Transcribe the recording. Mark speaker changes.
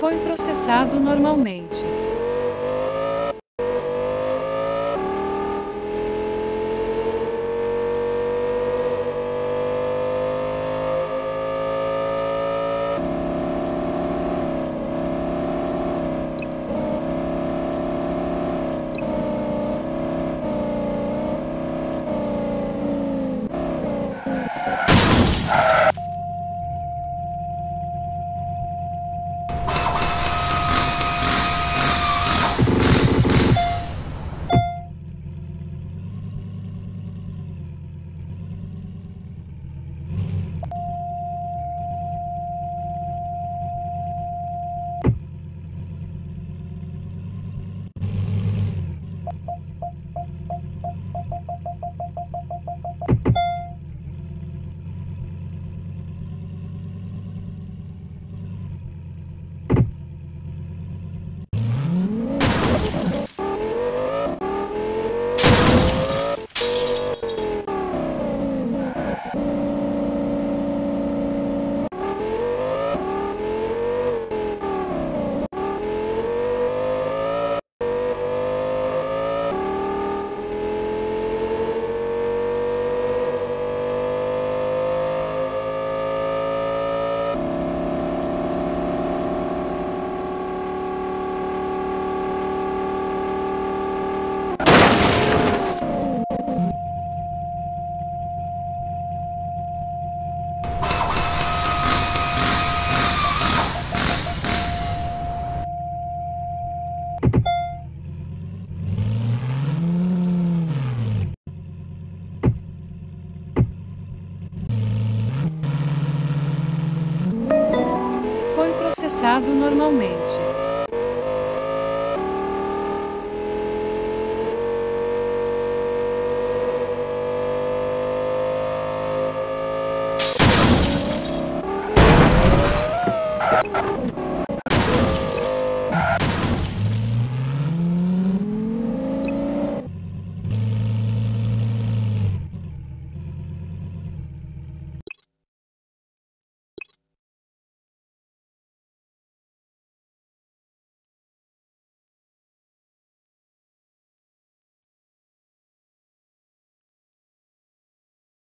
Speaker 1: Foi processado normalmente. Processado normalmente.